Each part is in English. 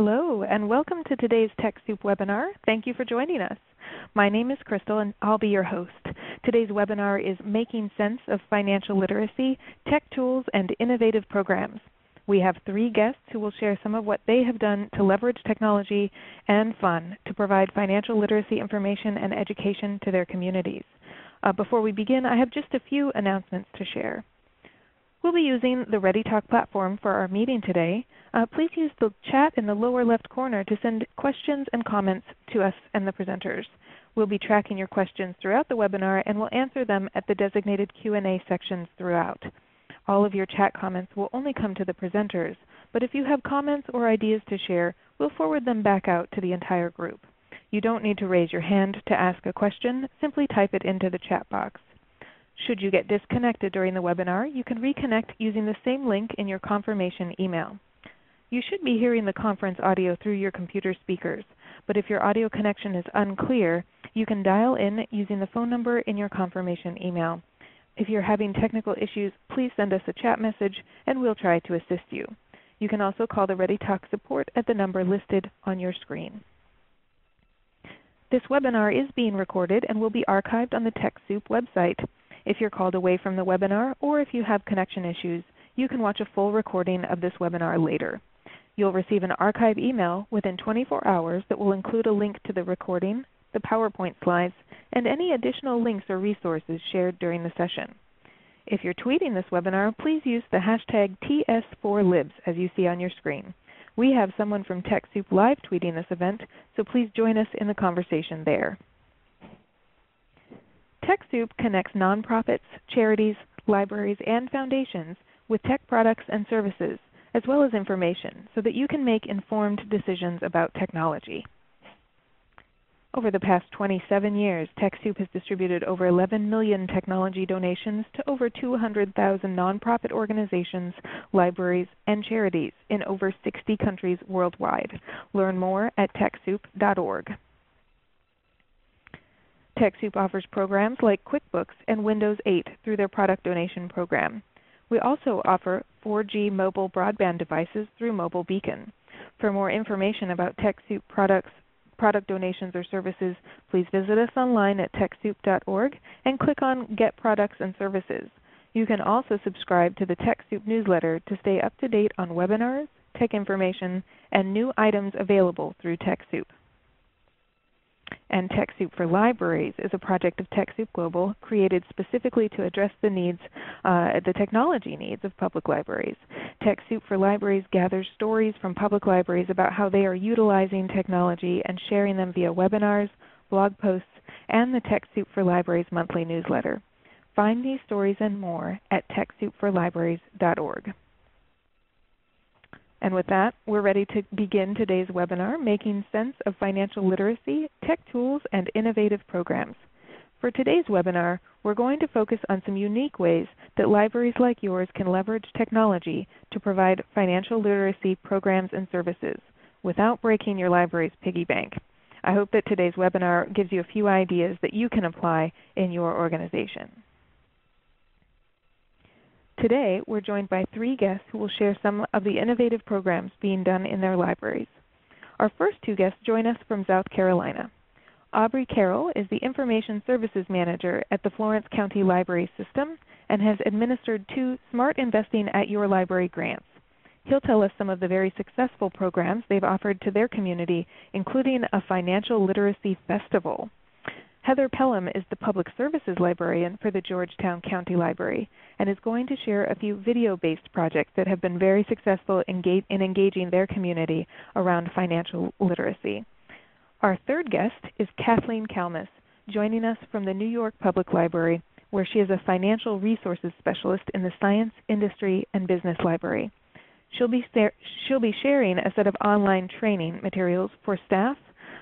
Hello, and welcome to today's TechSoup webinar. Thank you for joining us. My name is Crystal, and I'll be your host. Today's webinar is Making Cents of Financial Literacy, Tech Tools, and Innovative Programs. We have three guests who will share some of what they have done to leverage technology and fun to provide financial literacy information and education to their communities. Uh, before we begin, I have just a few announcements to share. We'll be using the ReadyTalk platform for our meeting today. Uh, please use the chat in the lower left corner to send questions and comments to us and the presenters. We'll be tracking your questions throughout the webinar and we'll answer them at the designated Q&A sections throughout. All of your chat comments will only come to the presenters, but if you have comments or ideas to share, we'll forward them back out to the entire group. You don't need to raise your hand to ask a question, simply type it into the chat box. Should you get disconnected during the webinar, you can reconnect using the same link in your confirmation email. You should be hearing the conference audio through your computer speakers, but if your audio connection is unclear, you can dial in using the phone number in your confirmation email. If you're having technical issues, please send us a chat message and we'll try to assist you. You can also call the ReadyTalk support at the number listed on your screen. This webinar is being recorded and will be archived on the TechSoup website. If you're called away from the webinar or if you have connection issues, you can watch a full recording of this webinar later. You'll receive an archive email within 24 hours that will include a link to the recording, the PowerPoint slides, and any additional links or resources shared during the session. If you're tweeting this webinar, please use the hashtag TS4Libs as you see on your screen. We have someone from TechSoup live tweeting this event, so please join us in the conversation there. TechSoup connects nonprofits, charities, libraries, and foundations with tech products and services as well as information so that you can make informed decisions about technology. Over the past 27 years, TechSoup has distributed over 11 million technology donations to over 200,000 nonprofit organizations, libraries, and charities in over 60 countries worldwide. Learn more at TechSoup.org. TechSoup offers programs like QuickBooks and Windows 8 through their product donation program. We also offer 4G mobile broadband devices through Mobile Beacon. For more information about TechSoup products, product donations, or services, please visit us online at TechSoup.org and click on Get Products and Services. You can also subscribe to the TechSoup newsletter to stay up to date on webinars, tech information, and new items available through TechSoup and TechSoup for Libraries is a project of TechSoup Global created specifically to address the needs, uh, the technology needs of public libraries. TechSoup for Libraries gathers stories from public libraries about how they are utilizing technology and sharing them via webinars, blog posts, and the TechSoup for Libraries monthly newsletter. Find these stories and more at TechSoupForLibraries.org. And with that, we're ready to begin today's webinar, Making Cents of Financial Literacy, Tech Tools, and Innovative Programs. For today's webinar, we're going to focus on some unique ways that libraries like yours can leverage technology to provide financial literacy programs and services without breaking your library's piggy bank. I hope that today's webinar gives you a few ideas that you can apply in your organization. Today, we're joined by three guests who will share some of the innovative programs being done in their libraries. Our first two guests join us from South Carolina. Aubrey Carroll is the Information Services Manager at the Florence County Library System and has administered two Smart Investing at Your Library grants. He'll tell us some of the very successful programs they've offered to their community, including a financial literacy festival. Heather Pelham is the Public Services Librarian for the Georgetown County Library and is going to share a few video-based projects that have been very successful in, in engaging their community around financial literacy. Our third guest is Kathleen Kalmus, joining us from the New York Public Library, where she is a financial resources specialist in the Science, Industry, and Business Library. She'll be, she'll be sharing a set of online training materials for staff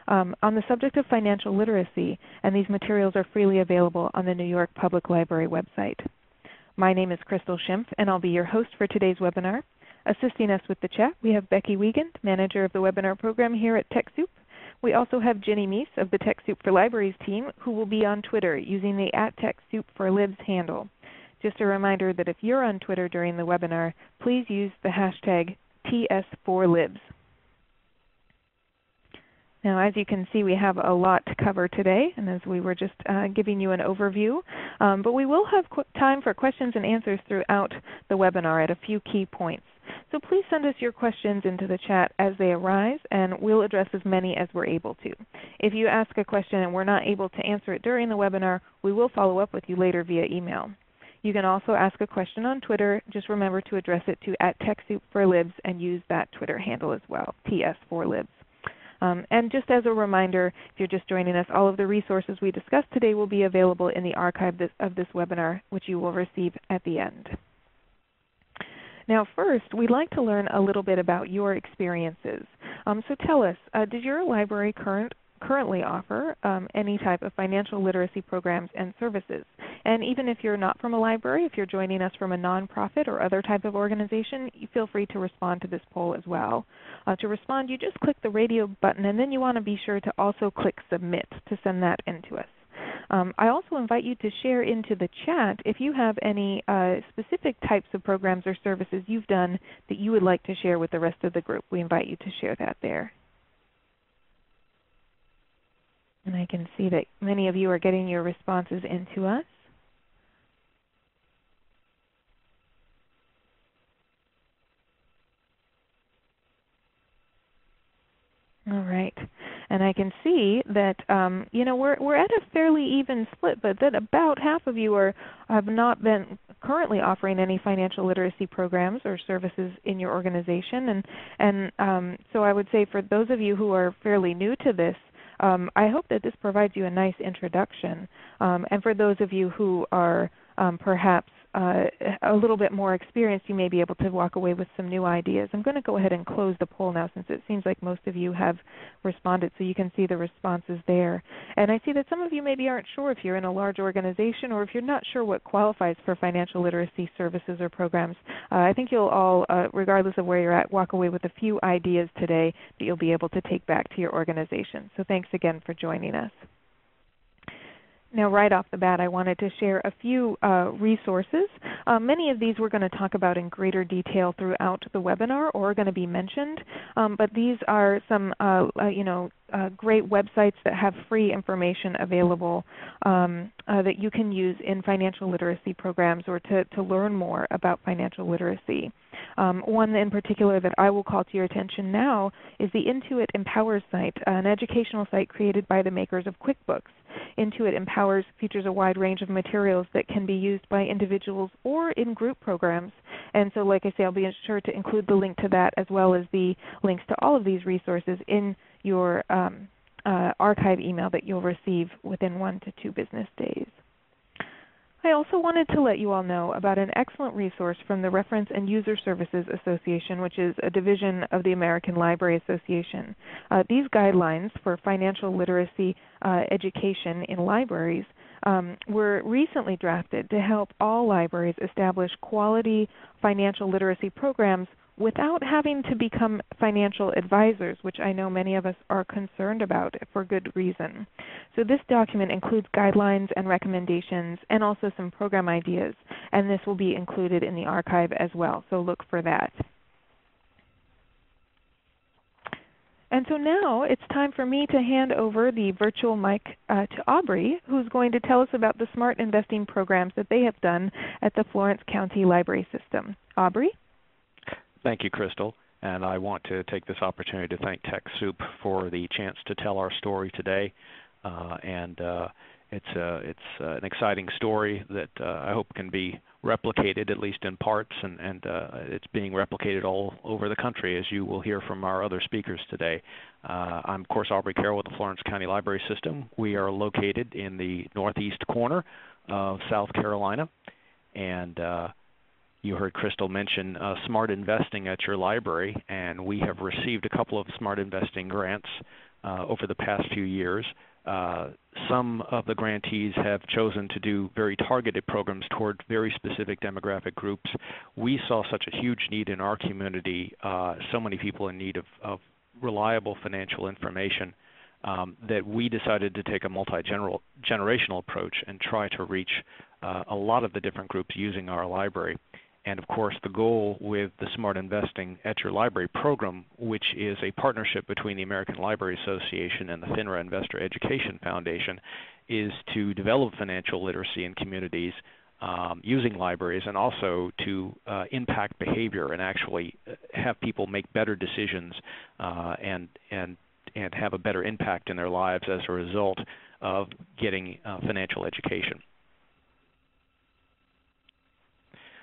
um, on the subject of financial literacy, and these materials are freely available on the New York Public Library website. My name is Crystal Schimpf, and I'll be your host for today's webinar. Assisting us with the chat, we have Becky Wiegand, Manager of the Webinar Program here at TechSoup. We also have Jenny Meese of the TechSoup for Libraries team, who will be on Twitter using the at TechSoup for Libs handle. Just a reminder that if you're on Twitter during the webinar, please use the hashtag TS4Libs. Now, as you can see, we have a lot to cover today, and as we were just uh, giving you an overview, um, but we will have time for questions and answers throughout the webinar at a few key points. So please send us your questions into the chat as they arise, and we'll address as many as we're able to. If you ask a question and we're not able to answer it during the webinar, we will follow up with you later via email. You can also ask a question on Twitter. Just remember to address it to at TechSoup4Libs and use that Twitter handle as well, TS4Libs. Um, and just as a reminder, if you're just joining us, all of the resources we discussed today will be available in the archive this, of this webinar, which you will receive at the end. Now first, we'd like to learn a little bit about your experiences. Um, so tell us, uh, does your library current, currently offer um, any type of financial literacy programs and services? And even if you're not from a library, if you're joining us from a nonprofit or other type of organization, feel free to respond to this poll as well. Uh, to respond, you just click the radio button and then you want to be sure to also click Submit to send that in to us. Um, I also invite you to share into the chat if you have any uh, specific types of programs or services you've done that you would like to share with the rest of the group. We invite you to share that there. And I can see that many of you are getting your responses into us. All right. And I can see that um, you know we're we're at a fairly even split, but that about half of you are have not been currently offering any financial literacy programs or services in your organization, and and um, so I would say for those of you who are fairly new to this, um, I hope that this provides you a nice introduction. Um, and for those of you who are um, perhaps uh, a little bit more experienced, you may be able to walk away with some new ideas. I'm going to go ahead and close the poll now since it seems like most of you have responded so you can see the responses there. And I see that some of you maybe aren't sure if you're in a large organization or if you're not sure what qualifies for financial literacy services or programs. Uh, I think you'll all, uh, regardless of where you're at, walk away with a few ideas today that you'll be able to take back to your organization. So thanks again for joining us. Now right off the bat I wanted to share a few uh, resources. Uh, many of these we're going to talk about in greater detail throughout the webinar or are going to be mentioned. Um, but these are some uh, uh you know, uh, great websites that have free information available um, uh, that you can use in financial literacy programs or to, to learn more about financial literacy. Um, one in particular that I will call to your attention now is the Intuit Empowers site, an educational site created by the makers of QuickBooks. Intuit Empowers features a wide range of materials that can be used by individuals or in group programs. And so like I say, I'll be sure to include the link to that as well as the links to all of these resources in your um, uh, archive email that you'll receive within one to two business days. I also wanted to let you all know about an excellent resource from the Reference and User Services Association, which is a division of the American Library Association. Uh, these guidelines for financial literacy uh, education in libraries um, were recently drafted to help all libraries establish quality financial literacy programs without having to become financial advisors, which I know many of us are concerned about for good reason. So this document includes guidelines and recommendations and also some program ideas, and this will be included in the archive as well, so look for that. And so now it's time for me to hand over the virtual mic uh, to Aubrey, who's going to tell us about the smart investing programs that they have done at the Florence County Library System. Aubrey? Thank you, Crystal. And I want to take this opportunity to thank TechSoup for the chance to tell our story today. Uh, and uh, it's, uh, it's uh, an exciting story that uh, I hope can be replicated, at least in parts, and, and it's being replicated all over the country, as you will hear from our other speakers today. I'm, of course, Aubrey Carroll with the Florence County Library System. We are located in the northeast corner of South Carolina. And you heard Crystal mention uh, smart investing at your library, and we have received a couple of smart investing grants uh, over the past few years. Uh, some of the grantees have chosen to do very targeted programs toward very specific demographic groups. We saw such a huge need in our community, uh, so many people in need of, of reliable financial information, um, that we decided to take a multi-generational approach and try to reach uh, a lot of the different groups using our library. And of course, the goal with the Smart Investing at Your Library program, which is a partnership between the American Library Association and the FINRA Investor Education Foundation, is to develop financial literacy in communities um, using libraries and also to uh, impact behavior and actually have people make better decisions uh, and, and, and have a better impact in their lives as a result of getting uh, financial education.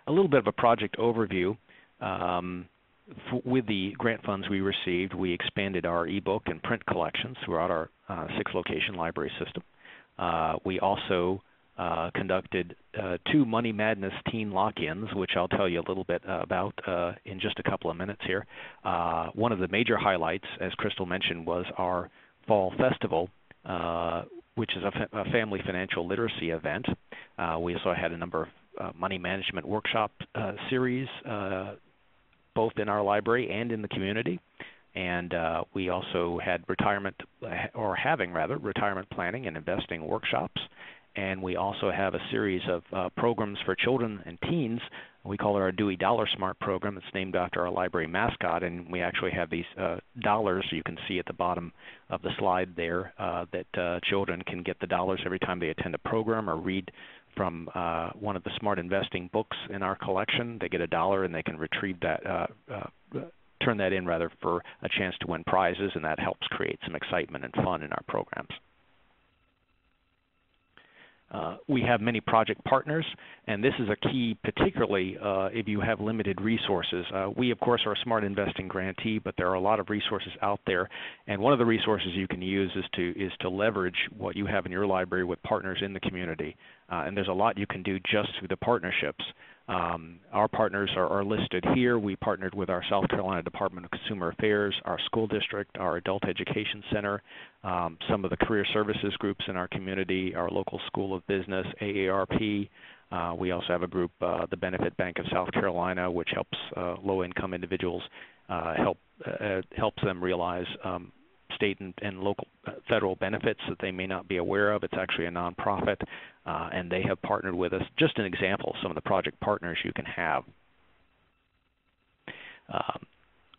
A little bit of a project overview. Um, with the grant funds we received, we expanded our ebook and print collections throughout our uh, six location library system. Uh, we also uh, conducted uh, two Money Madness teen lock-ins, which I'll tell you a little bit about uh, in just a couple of minutes here. Uh, one of the major highlights, as Crystal mentioned, was our fall festival, uh, which is a, fa a, family financial literacy event. Uh, we also had a number of money management workshop series, both in our library and in the community and uh, we also had retirement, or having rather, retirement planning and investing workshops. And we also have a series of uh, programs for children and teens. We call it our Dewey Dollar Smart program. It's named after our library mascot, and we actually have these uh, dollars you can see at the bottom of the slide there uh, that uh, children can get the dollars every time they attend a program or read from uh, one of the smart investing books in our collection. They get a dollar and they can retrieve that uh, uh, turn that in rather for a chance to win prizes, and that helps create some excitement and fun in our programs. Uh, we have many project partners, and this is a key particularly uh, if you have limited resources. Uh, we, of course, are a smart investing grantee, but there are a lot of resources out there. And one of the resources you can use is to, is to leverage what you have in your library with partners in the community. Uh, and there's a lot you can do just through the partnerships. Um, our partners are, are, listed here. We partnered with our South Carolina Department of Consumer Affairs, our school district, our Adult Education Center, um, some of the career services groups in our community, our local School of Business, AARP. Uh, we also have a group, uh, the Benefit Bank of South Carolina, which helps uh, low-income individuals uh, help uh, helps them realize um, state and, and local uh, federal benefits that they may not be aware of. It's actually a nonprofit, uh, and they have partnered with us. Just an example of some of the project partners you can have. Um,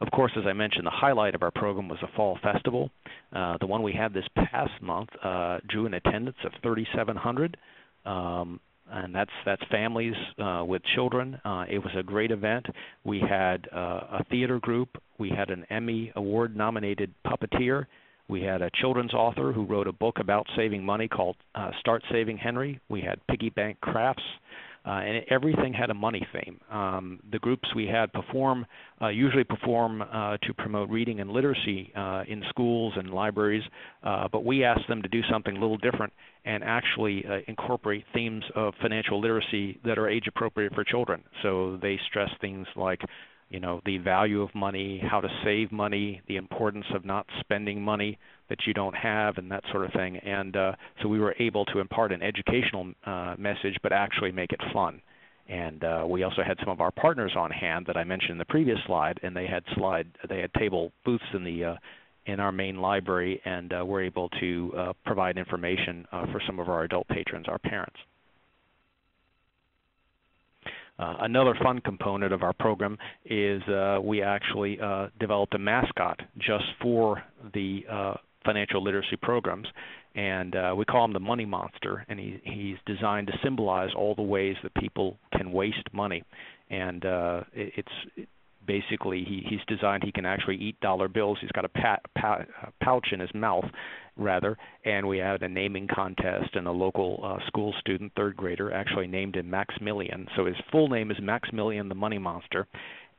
of course, as I mentioned, the highlight of our program was the Fall Festival. Uh, the one we had this past month uh, drew an attendance of 3,700. Um, and that's that's families uh, with children. Uh, it was a great event. We had uh, a theater group. We had an Emmy award nominated puppeteer. We had a children's author who wrote a book about saving money called uh, Start Saving Henry. We had piggy bank crafts. Uh, and everything had a money theme. Um, the groups we had perform uh, usually perform uh, to promote reading and literacy uh, in schools and libraries, uh, but we asked them to do something a little different and actually uh, incorporate themes of financial literacy that are age appropriate for children. So they stress things like you know the value of money, how to save money, the importance of not spending money that you don't have, and that sort of thing. And uh, so we were able to impart an educational uh, message, but actually make it fun. And uh, we also had some of our partners on hand that I mentioned in the previous slide, and they had slide, they had table booths in the uh, in our main library, and uh, we're able to uh, provide information uh, for some of our adult patrons, our parents. Uh, another fun component of our program is uh, we actually uh, developed a mascot just for the uh, financial literacy programs, and uh, we call him the Money Monster. And he, he's designed to symbolize all the ways that people can waste money, and it, it's basically he, he's designed he can actually eat dollar bills. He's got a, pat, pat, pouch in his mouth, rather, and we had a naming contest, and a local uh, school student, third grader, actually named him Maximilian. So his full name is Maximilian the Money Monster,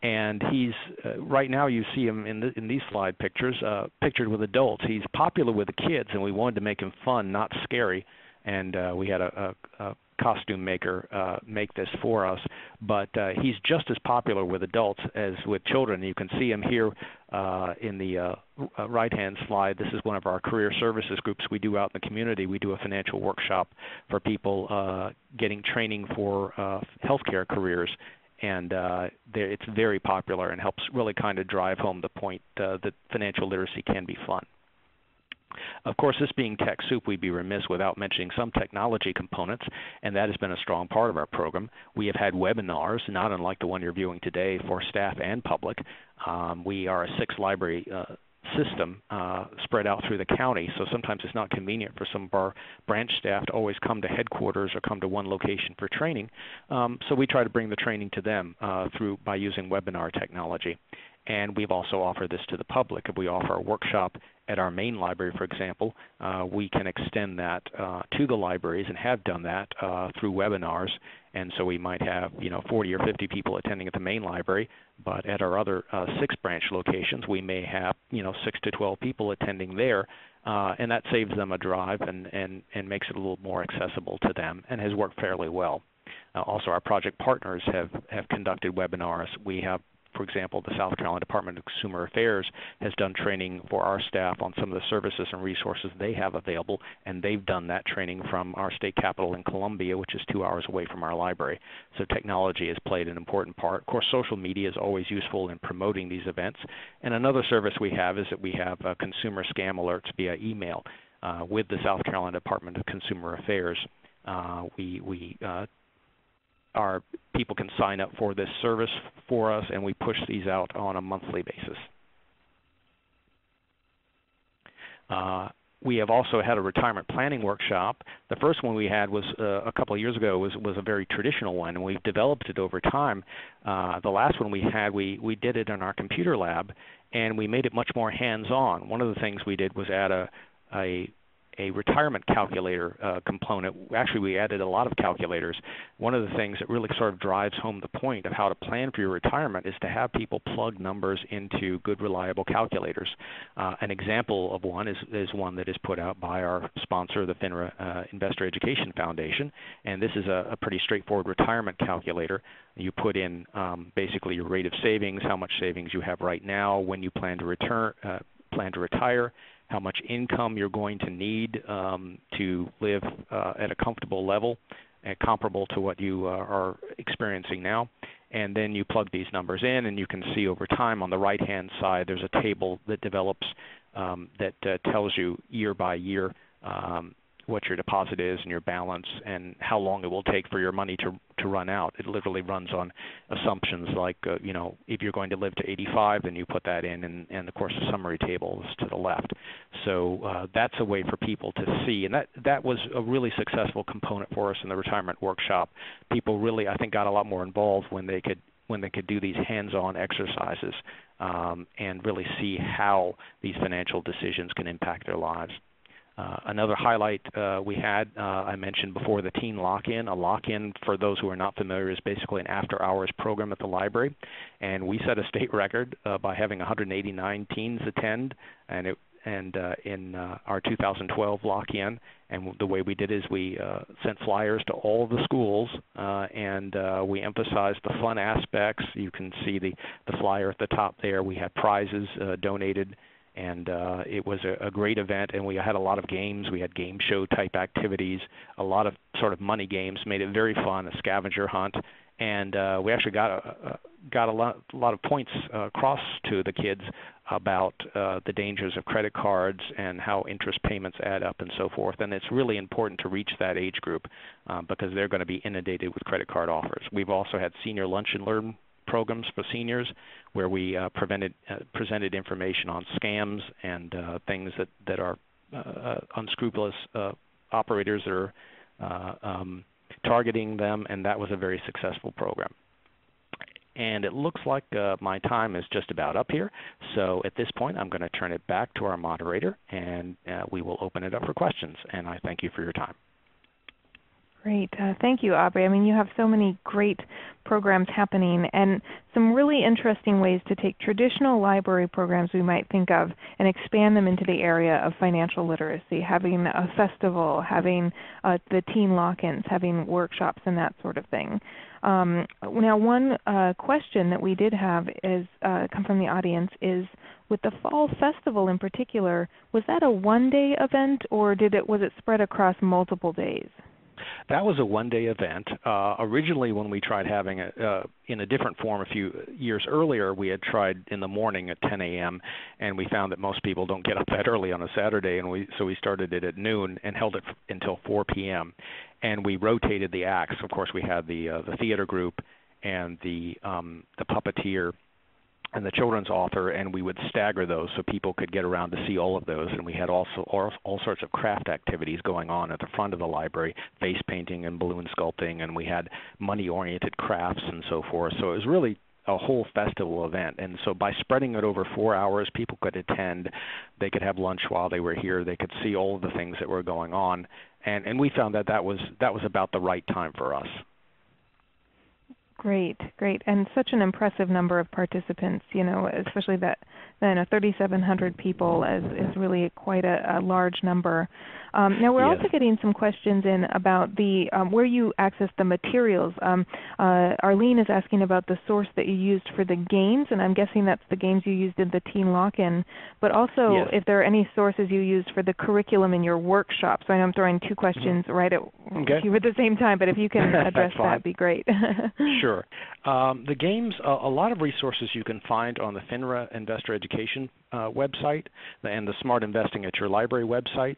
and he's uh, right now you see him in the, in these slide pictures, uh, pictured with adults. He's popular with the kids, and we wanted to make him fun, not scary. And uh, we had a, a, a costume maker uh, make this for us. But uh, he's just as popular with adults as with children. You can see him here uh, in the uh, uh, right-hand slide. This is one of our career services groups we do out in the community. We do a financial workshop for people uh, getting training for healthcare careers. And it's very popular and helps really kind of drive home the point that financial literacy can be fun. Of course, this being TechSoup, we'd be remiss without mentioning some technology components, and that has been a strong part of our program. We have had webinars, not unlike the one you're viewing today, for staff and public. Um, we are a six library uh, system uh, spread out through the county, so sometimes it's not convenient for some of our branch staff to always come to headquarters or come to one location for training. Um, so we try to bring the training to them uh, through by using webinar technology. And we've also offered this to the public. If we offer a workshop at our main library, for example, uh, we can extend that uh, to the libraries and have done that uh, through webinars. And so we might have you know 40 or 50 people attending at the main library, but at our other uh, six branch locations, we may have you know six to 12 people attending there, uh, and that saves them a drive and, and, and makes it a little more accessible to them and has worked fairly well. Uh, also, our project partners have, have conducted webinars. We have for example, the South Carolina Department of Consumer Affairs has done training for our staff on some of the services and resources they have available, and they've done that training from our state capital in Columbia, which is two hours away from our library. So technology has played an important part. Of course, social media is always useful in promoting these events. And another service we have is that we have uh, consumer scam alerts via email uh, with the South Carolina Department of Consumer Affairs. Uh, we we uh, our people can sign up for this service for us, and we push these out on a monthly basis. Uh, we have also had a retirement planning workshop. The first one we had was uh, a couple of years ago was was a very traditional one, and we've developed it over time. Uh, the last one we had, we we did it in our computer lab, and we made it much more hands-on. One of the things we did was add a a a retirement calculator uh, component. Actually, we added a lot of calculators. One of the things that really sort of drives home the point of how to plan for your retirement is to have people plug numbers into good, reliable calculators. Uh, an example of one is, is one that is put out by our sponsor, the FINRA uh, Investor Education Foundation, and this is a, a, pretty straightforward retirement calculator. You put in um, basically your rate of savings, how much savings you have right now, when you plan to return, uh, plan to retire, how much income you're going to need um, to live uh, at a comfortable level and comparable to what you uh, are experiencing now. And then you plug these numbers in, and you can see over time on the right-hand side there's a table that develops um, that uh, tells you year by year um, what your deposit is and your balance and how long it will take for your money to to run out. It literally runs on assumptions like uh, you know if you're going to live to 85, then you put that in, and, and of course the summary table is to the left. So uh, that's a way for people to see, and that that was a really successful component for us in the retirement workshop. People really I think got a lot more involved when they could when they could do these hands-on exercises um, and really see how these financial decisions can impact their lives. Uh, another highlight uh, we had, uh, I mentioned before, the Teen Lock-In. A lock-in, for those who are not familiar, is basically an after-hours program at the library. And we set a state record uh, by having 189 teens attend, and it and uh, in uh, our 2012 lock-in. And the way we did is we sent flyers to all the schools, and we emphasized the fun aspects. You can see the the flyer at the top there. We had prizes donated and uh, it was a, a, great event. And we had a lot of games. We had game show type activities, a lot of sort of money games, made it very fun, a scavenger hunt, and uh, we actually got a, got a lot, a lot of points uh, across to the kids about uh, the dangers of credit cards and how interest payments add up and so forth. And it's really important to reach that age group uh, because they're going to be inundated with credit card offers. We've also had senior lunch and learn programs for seniors where we uh, uh, presented information on scams and uh, things that, that are uh, uh, unscrupulous operators that are um, targeting them, and that was a very successful program. And it looks like my time is just about up here. So at this point, I'm going to turn it back to our moderator, and we will open it up for questions. And I thank you for your time. Great. Uh, thank you, Aubrey. I mean, you have so many great programs happening and some really interesting ways to take traditional library programs we might think of and expand them into the area of financial literacy, having a festival, having uh, the teen lock-ins, having workshops and that sort of thing. Um, now, one uh, question that we did have is uh, come from the audience is with the fall festival in particular, was that a one-day event or did it was it spread across multiple days? That was a one-day event. Uh, originally, when we tried having it uh, in a different form a few years earlier, we had tried in the morning at 10 a.m. and we found that most people don't get up that early on a Saturday, and we so we started it at noon and held it f- until 4 p.m. And we rotated the acts. Of course, we had the uh, the theater group and the um, the puppeteer and the children's author, and we would stagger those so people could get around to see all of those. And we had also all, all sorts of craft activities going on at the front of the library, face painting and balloon sculpting, and we had money-oriented crafts and so forth. So it was really a whole festival event. And so by spreading it over four hours, people could attend. They could have lunch while they were here. They could see all of the things that were going on. And and we found that that was that was about the right time for us. Great, great, and such an impressive number of participants. You know, especially that then 3,700 people is is really quite a, a large number. Um, now we're yes. also getting some questions in about the um, where you access the materials. Um, uh, Arlene is asking about the source that you used for the games, and I'm guessing that's the games you used in the Teen Lock-In. But also, yes. if there are any sources you used for the curriculum in your workshops. So I know I'm throwing two questions mm-hmm. right at okay. you at the same time, but if you can address that, would be great. sure. Um, the games, uh, a lot of resources you can find on the FINRA Investor Education uh, website and the Smart Investing at Your Library websites.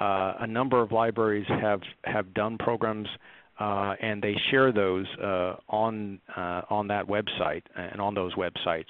Uh, a number of libraries have have done programs. Uh, and they share those uh, on uh, on that website and on those websites.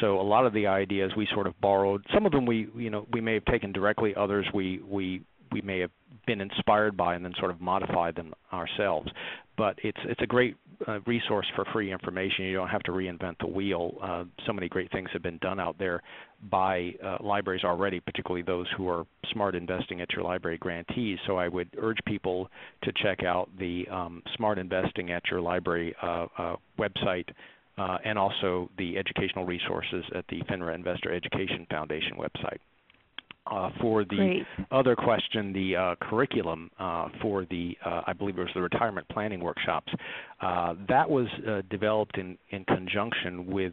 So a lot of the ideas we sort of borrowed. Some of them we you know we may have taken directly. Others we we we may have been inspired by and then sort of modified them ourselves. But it's it's a great resource for free information. You don't have to reinvent the wheel. Uh, so many great things have been done out there by uh, libraries already, particularly those who are smart investing at your library grantees. So I would urge people to check out the um, Smart Investing at Your Library uh, uh, website. Uh, and also the educational resources at the FINRA Investor Education Foundation website. Uh, for the Great. other question, the uh, curriculum uh, for the, uh, I believe it was the retirement planning workshops, uh, that was uh, developed in, in conjunction with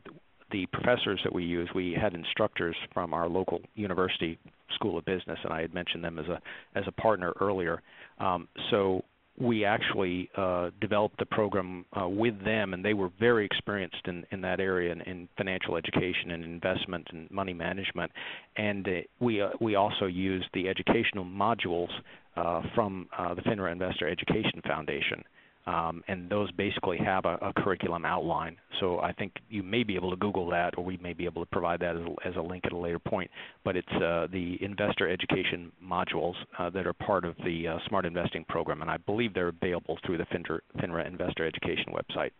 the professors that we use. We had instructors from our local university school of business, and I had mentioned them as a as a partner earlier. Um, so we actually uh, developed the program uh, with them, and they were very experienced in, in that area in, in financial education and investment and money management. And uh, we uh, we also used the educational modules uh, from uh, the FINRA Investor Education Foundation um, and those basically have a, a, curriculum outline. So I think you may be able to Google that, or we may be able to provide that as a, as a link at a later point. But it's uh, the investor education modules uh, that are part of the uh, Smart Investing program, and I believe they're available through the FINRA, FINRA Investor Education website.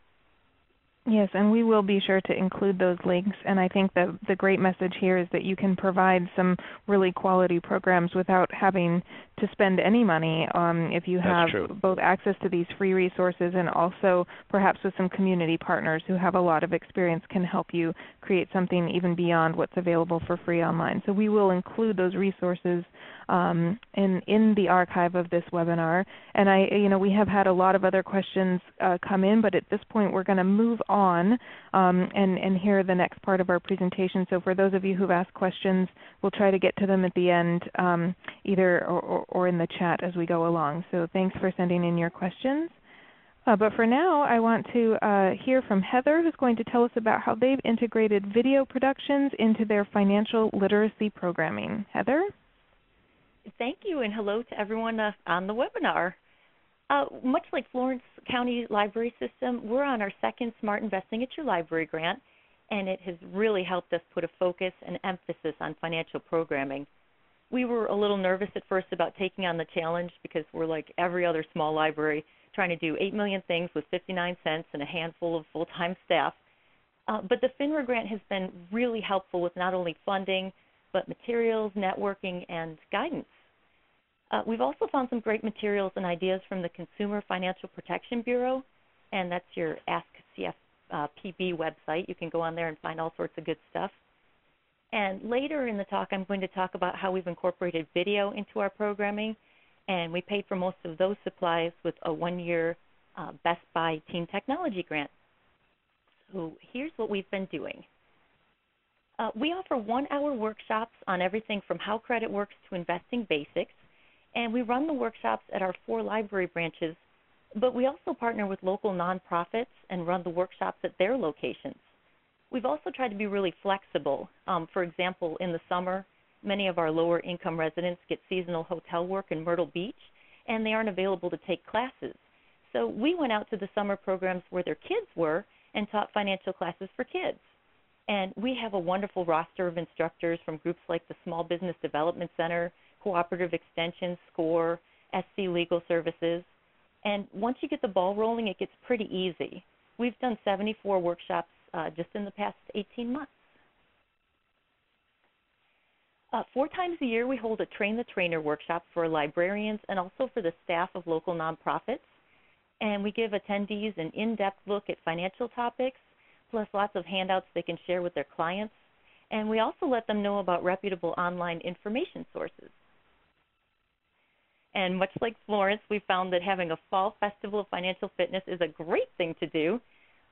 Yes, and we will be sure to include those links. And I think that the great message here is that you can provide some really quality programs without having to spend any money um, if you have both access to these free resources and also perhaps with some community partners who have a lot of experience can help you create something even beyond what's available for free online. So we will include those resources um, in in the archive of this webinar. And I, you know, we have had a lot of other questions uh, come in, but at this point we're going to move on um, and and hear the next part of our presentation. So for those of you who've asked questions, we'll try to get to them at the end, um, either or, or, or in the chat as we go along. So thanks for sending in your questions. Uh, but for now, I want to uh, hear from Heather, who's going to tell us about how they've integrated video productions into their financial literacy programming. Heather? Thank you, and hello to everyone uh, on the webinar. Uh, much like Florence County Library System, we're on our second Smart Investing at Your Library grant, and it has really helped us put a focus and emphasis on financial programming. We were a little nervous at first about taking on the challenge because we're like every other small library, trying to do 8 million things with 59 cents and a handful of full-time staff. Uh, but the FINRA grant has been really helpful with not only funding, but materials, networking, and guidance. Uh, we've also found some great materials and ideas from the Consumer Financial Protection Bureau, and that's your Ask CFPB website. You can go on there and find all sorts of good stuff. And later in the talk, I'm going to talk about how we've incorporated video into our programming, and we paid for most of those supplies with a one-year uh, Best Buy Teen Technology Grant. So here's what we've been doing. Uh, we offer one-hour workshops on everything from how credit works to investing basics, and we run the workshops at our four library branches But we also partner with local nonprofits and run the workshops at their locations. We've also tried to be really flexible. Um, for example, in the summer, many of our lower income residents get seasonal hotel work in Myrtle Beach, and they aren't available to take classes. So we went out to the summer programs where their kids were and taught financial classes for kids. And we have a wonderful roster of instructors from groups like the Small Business Development Center, Cooperative Extension, SCORE, SC Legal Services. And once you get the ball rolling, it gets pretty easy. We've done 74 workshops uh, just in the past 18 months. Uh, four times a year, we hold a Train the Trainer workshop for librarians and also for the staff of local nonprofits. And we give attendees an in depth look at financial topics, plus lots of handouts they can share with their clients. And we also let them know about reputable online information sources. And much like Florence, we found that having a fall festival of financial fitness is a great thing to do.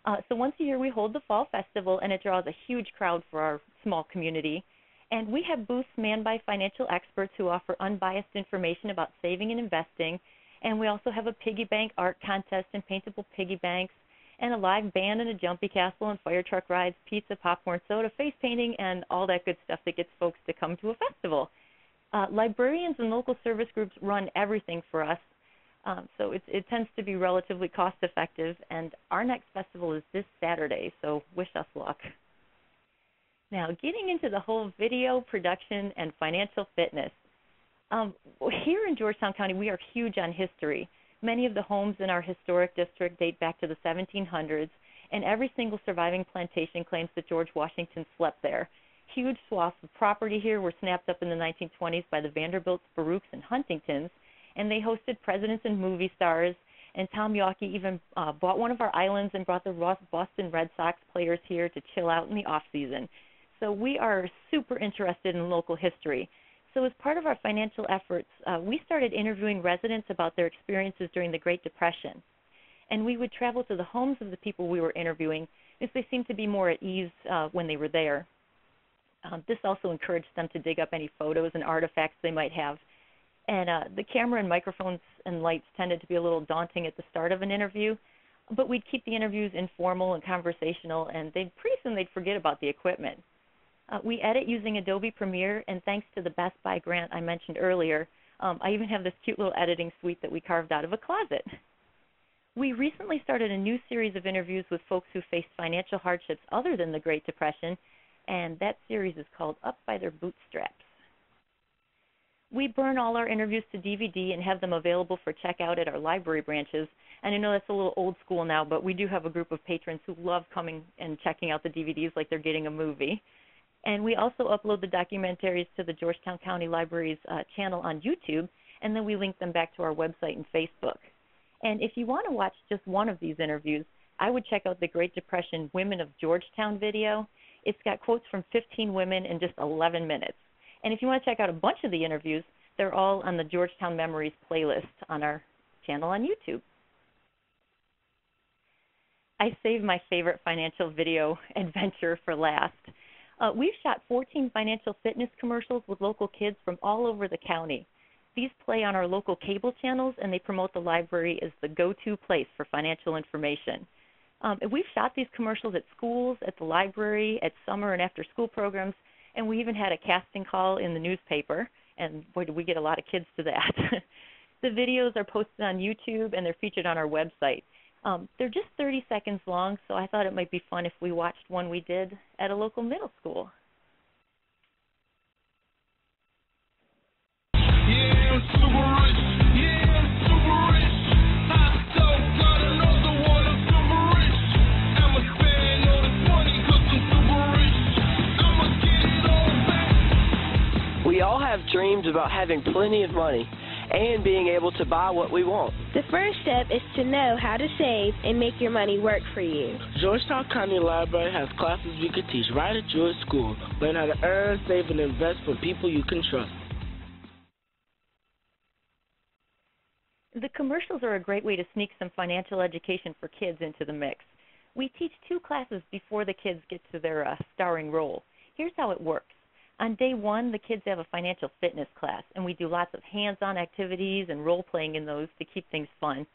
Uh, so once a year, we hold the fall festival, and it draws a huge crowd for our small community. And we have booths manned by financial experts who offer unbiased information about saving and investing. And we also have a piggy bank art contest and paintable piggy banks, and a live band and a jumpy castle and fire truck rides, pizza, popcorn, soda, face painting, and all that good stuff that gets folks to come to a festival. Uh, librarians and local service groups run everything for us, um, so it, it tends to be relatively cost effective. And our next festival is this Saturday, so wish us luck. Now, getting into the whole video production and financial fitness. Um, here in Georgetown County, we are huge on history. Many of the homes in our historic district date back to the 1700s, and every single surviving plantation claims that George Washington slept there. Huge swaths of property here were snapped up in the 1920s by the Vanderbilts, Baruchs, and Huntingtons, and they hosted presidents and movie stars. And Tom Yawkey even uh, bought one of our islands and brought the Boston Red Sox players here to chill out in the off season. So we are super interested in local history. So as part of our financial efforts, uh, we started interviewing residents about their experiences during the Great Depression. And we would travel to the homes of the people we were interviewing as they seemed to be more at ease uh, when they were there. Um, this also encouraged them to dig up any photos and artifacts they might have. And uh, the camera and microphones and lights tended to be a little daunting at the start of an interview, but we'd keep the interviews informal and conversational, and they'd pretty soon they'd forget about the equipment. Uh, we edit using Adobe Premiere, and thanks to the Best Buy grant I mentioned earlier, um, I even have this cute little editing suite that we carved out of a closet. We recently started a new series of interviews with folks who faced financial hardships other than the Great Depression and that series is called Up by Their Bootstraps. We burn all our interviews to DVD and have them available for checkout at our library branches. And I know that's a little old school now, but we do have a group of patrons who love coming and checking out the DVDs like they're getting a movie. And we also upload the documentaries to the Georgetown County Library's uh, channel on YouTube, and then we link them back to our website and Facebook. And if you want to watch just one of these interviews, I would check out the Great Depression Women of Georgetown video. It's got quotes from 15 women in just 11 minutes. And if you want to check out a bunch of the interviews, they're all on the Georgetown Memories playlist on our channel on YouTube. I saved my favorite financial video adventure for last. Uh, we've shot 14 financial fitness commercials with local kids from all over the county. These play on our local cable channels and they promote the library as the go to place for financial information. Um, we've shot these commercials at schools, at the library, at summer and after school programs, and we even had a casting call in the newspaper. And boy, did we get a lot of kids to that. the videos are posted on YouTube and they're featured on our website. Um, they're just 30 seconds long, so I thought it might be fun if we watched one we did at a local middle school. Have dreams about having plenty of money and being able to buy what we want. The first step is to know how to save and make your money work for you. Georgetown County Library has classes you can teach right at your school. Learn how to earn, save, and invest from people you can trust. The commercials are a great way to sneak some financial education for kids into the mix. We teach two classes before the kids get to their uh, starring role. Here's how it works. On day one, the kids have a financial fitness class, and we do lots of hands on activities and role playing in those to keep things fun.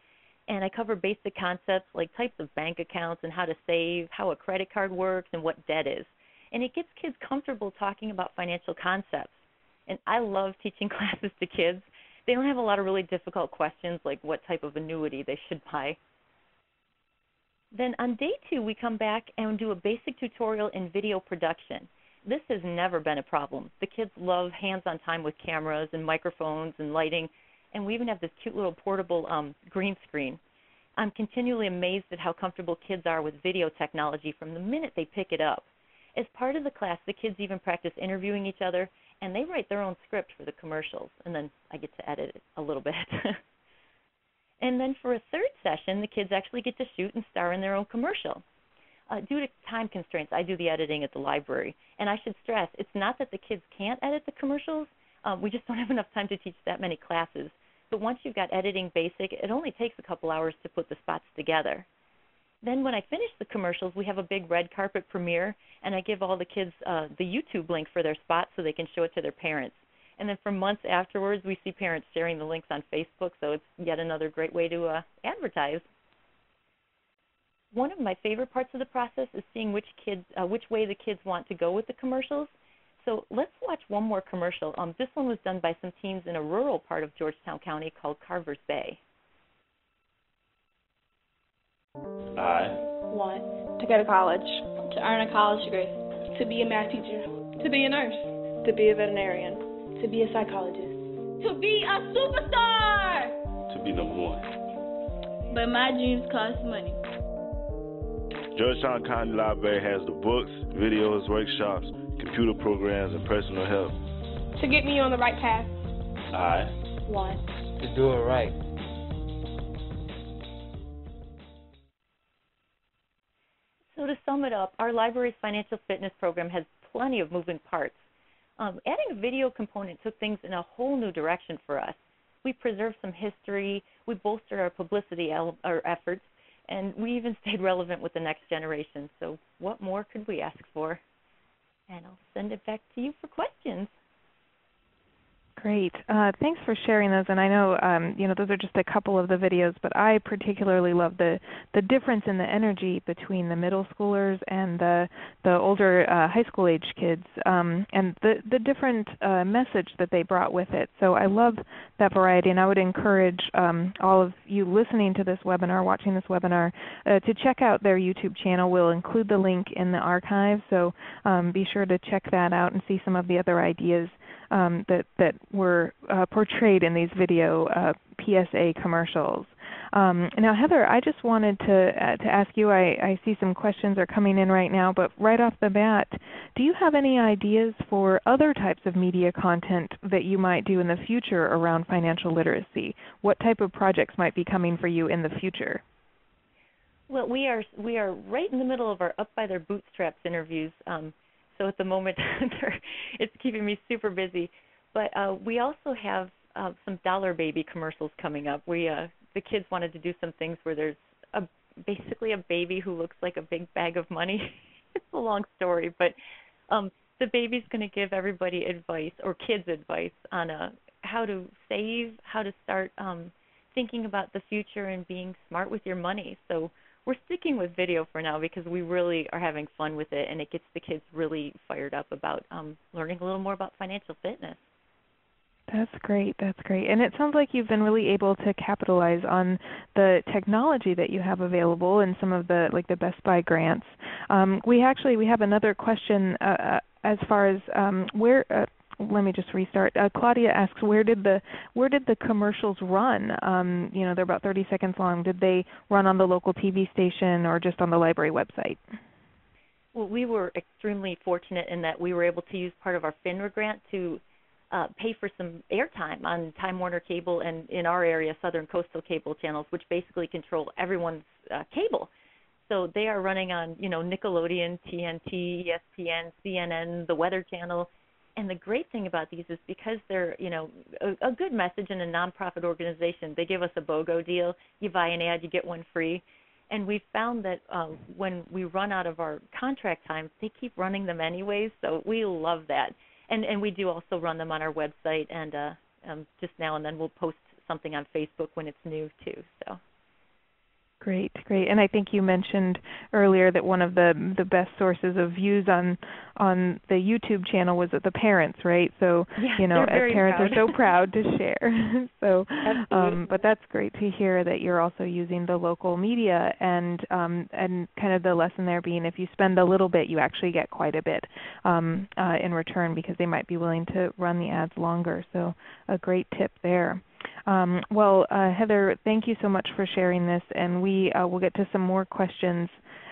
and I cover basic concepts like types of bank accounts and how to save, how a credit card works, and what debt is. And it gets kids comfortable talking about financial concepts. And I love teaching classes to kids. They don't have a lot of really difficult questions like what type of annuity they should buy. Then on day two, we come back and do a basic tutorial in video production. This has never been a problem. The kids love hands-on time with cameras and microphones and lighting, and we even have this cute little portable um, green screen. I'm continually amazed at how comfortable kids are with video technology from the minute they pick it up. As part of the class, the kids even practice interviewing each other, and they write their own script for the commercials, and then I get to edit it a little bit. and then for a third session, the kids actually get to shoot and star in their own commercial. Uh, due to time constraints, I do the editing at the library. And I should stress, it's not that the kids can't edit the commercials. Uh, we just don't have enough time to teach that many classes. But once you've got editing basic, it only takes a couple hours to put the spots together. Then when I finish the commercials, we have a big red carpet premiere, and I give all the kids uh, the YouTube link for their spot so they can show it to their parents. And then for months afterwards, we see parents sharing the links on Facebook, so it's yet another great way to uh, advertise. One of my favorite parts of the process is seeing which kids, uh, which way the kids want to go with the commercials. So let's watch one more commercial. Um, this one was done by some teams in a rural part of Georgetown County called Carver's Bay. I want to go to college, to earn a college degree, to be a math teacher, to be a nurse, to be a veterinarian, to be a psychologist, to be a superstar, to be number one. But my dreams cost money. Georgetown County Library has the books, videos, workshops, computer programs, and personal help. To get me on the right path. I want to do it right. So to sum it up, our library's financial fitness program has plenty of moving parts. Um, adding a video component took things in a whole new direction for us. We preserved some history, we bolstered our publicity el- our efforts, and we even stayed relevant with the next generation. So what more could we ask for? And I'll send it back to you for questions. Great. Uh, thanks for sharing those. And I know um, you know those are just a couple of the videos, but I particularly love the the difference in the energy between the middle schoolers and the the older uh, high school age kids, um, and the the different uh, message that they brought with it. So I love that variety, and I would encourage um, all of you listening to this webinar, watching this webinar, uh, to check out their YouTube channel. We'll include the link in the archive, so um, be sure to check that out and see some of the other ideas um, that that were uh, portrayed in these video uh, PSA commercials. Um, now, Heather, I just wanted to uh, to ask you. I, I, see some questions are coming in right now, but right off the bat, do you have any ideas for other types of media content that you might do in the future around financial literacy? What type of projects might be coming for you in the future? Well, we are we are right in the middle of our up by their bootstraps interviews. Um, so at the moment, it's keeping me super busy. But uh, we also have uh, some Dollar Baby commercials coming up. We uh, the kids wanted to do some things where there's a basically a baby who looks like a big bag of money. it's a long story, but um, the baby's going to give everybody advice or kids advice on a uh, how to save, how to start um, thinking about the future and being smart with your money. So we're sticking with video for now because we really are having fun with it, and it gets the kids really fired up about um, learning a little more about financial fitness. That's great. That's great. And it sounds like you've been really able to capitalize on the technology that you have available and some of the like the Best Buy grants. Um, we actually we have another question uh, uh as far as um, where uh, let me just restart. Uh, Claudia asks, where did the where did the commercials run? Um, you know, they're about 30 seconds long. Did they run on the local TV station or just on the library website? Well, we were extremely fortunate in that we were able to use part of our FINRA grant to uh, pay for some airtime on Time Warner Cable and in our area, Southern Coastal Cable channels, which basically control everyone's uh, cable. So they are running on, you know, Nickelodeon, TNT, ESPN, CNN, the Weather Channel, and the great thing about these is because they're you know a, a good message in a nonprofit organization they give us a BOGO deal. You buy an ad you get one free. And we've found that um, when we run out of our contract times they keep running them anyways so we love that. And and we do also run them on our website and uh um, just now and then we'll post something on facebook when it's new too so Great, great. And I think you mentioned earlier that one of the the best sources of views on on the YouTube channel was at the parents, right? So yeah, you know, as parents proud. are so proud to share. so, um, but that's great to hear that you're also using the local media, and um, and kind of the lesson there being if you spend a little bit, you actually get quite a bit um, uh, in return because they might be willing to run the ads longer. So, a great tip there. Um, well, uh, Heather, thank you so much for sharing this, and we uh, will get to some more questions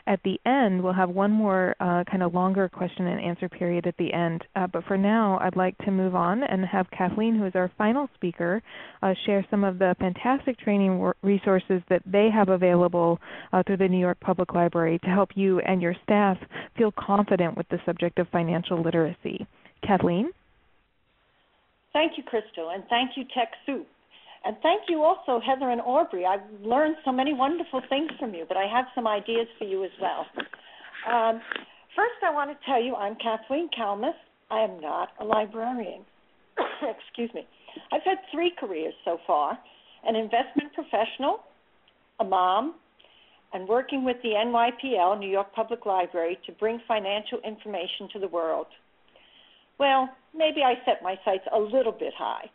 at the end. We'll have one more uh, kind of longer question and answer period at the end. Uh, but for now, I'd like to move on and have Kathleen, who is our final speaker, uh, share some of the fantastic training resources that they have available uh, through the New York Public Library to help you and your staff feel confident with the subject of financial literacy. Kathleen? Thank you, Crystal, and thank you, TechSoup. And thank you also, Heather and Aubrey. I've learned so many wonderful things from you, but I have some ideas for you as well. Um, first, I want to tell you I'm Kathleen Kalmus. I am not a librarian. Excuse me. I've had three careers so far an investment professional, a mom, and working with the NYPL, New York Public Library, to bring financial information to the world. Well, maybe I set my sights a little bit high.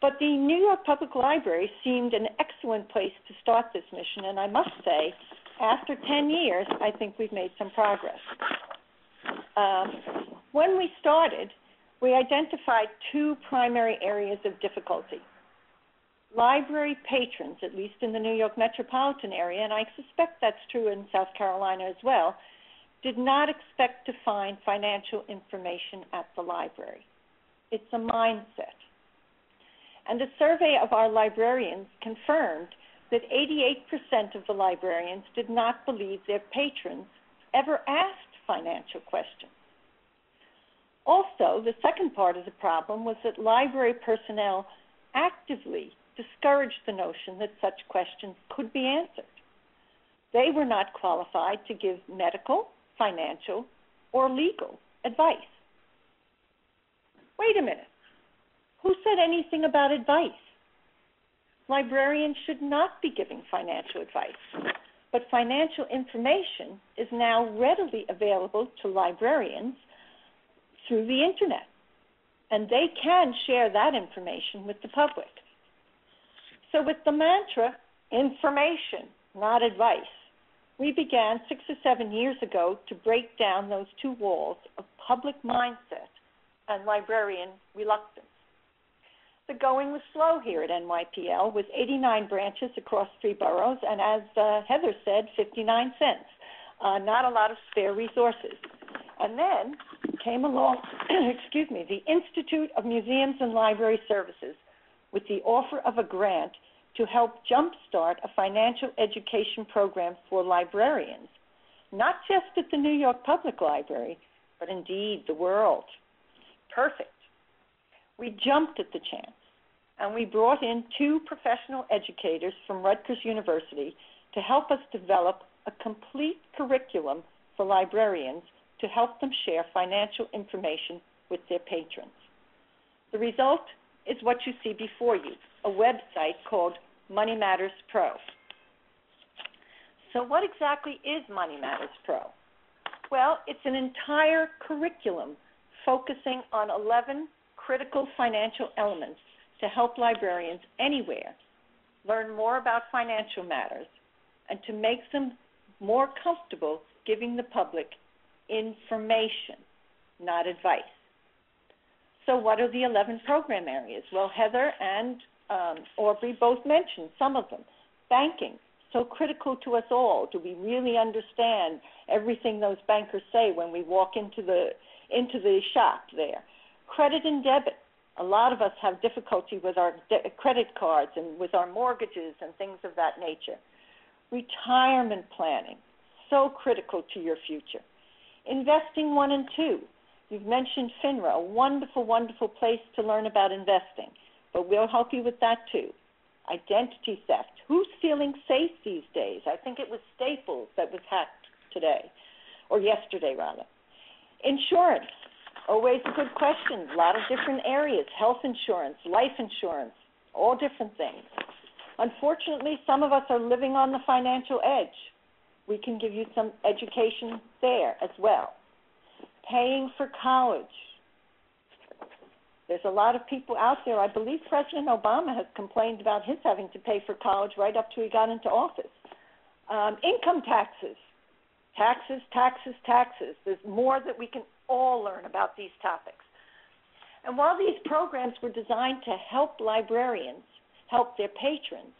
But the New York Public Library seemed an excellent place to start this mission, and I must say, after 10 years, I think we've made some progress. Um, when we started, we identified two primary areas of difficulty. Library patrons, at least in the New York metropolitan area, and I suspect that's true in South Carolina as well, did not expect to find financial information at the library. It's a mindset. And a survey of our librarians confirmed that 88% of the librarians did not believe their patrons ever asked financial questions. Also, the second part of the problem was that library personnel actively discouraged the notion that such questions could be answered. They were not qualified to give medical, financial, or legal advice. Wait a minute. Who said anything about advice? Librarians should not be giving financial advice, but financial information is now readily available to librarians through the internet, and they can share that information with the public. So, with the mantra, information, not advice, we began six or seven years ago to break down those two walls of public mindset and librarian reluctance. The going was slow here at NYPL with 89 branches across three boroughs, and as uh, Heather said, 59 cents. Uh, not a lot of spare resources. And then came along, excuse me, the Institute of Museums and Library Services with the offer of a grant to help jumpstart a financial education program for librarians, not just at the New York Public Library, but indeed the world. Perfect. We jumped at the chance and we brought in two professional educators from Rutgers University to help us develop a complete curriculum for librarians to help them share financial information with their patrons. The result is what you see before you a website called Money Matters Pro. So, what exactly is Money Matters Pro? Well, it's an entire curriculum focusing on 11 critical financial elements to help librarians anywhere learn more about financial matters and to make them more comfortable giving the public information, not advice. So, what are the 11 program areas? Well, Heather and um, Aubrey both mentioned some of them. Banking, so critical to us all. Do we really understand everything those bankers say when we walk into the into the shop there? Credit and debit, a lot of us have difficulty with our de- credit cards and with our mortgages and things of that nature. Retirement planning, so critical to your future. Investing one and two. You've mentioned FINRA, a wonderful, wonderful place to learn about investing, but we'll help you with that too. Identity theft. Who's feeling safe these days? I think it was Staples that was hacked today, or yesterday rather. Insurance always a good question. A lot of different areas health insurance, life insurance, all different things. Unfortunately, some of us are living on the financial edge. We can give you some education there as well. Paying for college. There's a lot of people out there. I believe President Obama has complained about his having to pay for college right up to he got into office. Um, income taxes. Taxes, taxes, taxes. There's more that we can all learn about these topics. And while these programs were designed to help librarians help their patrons,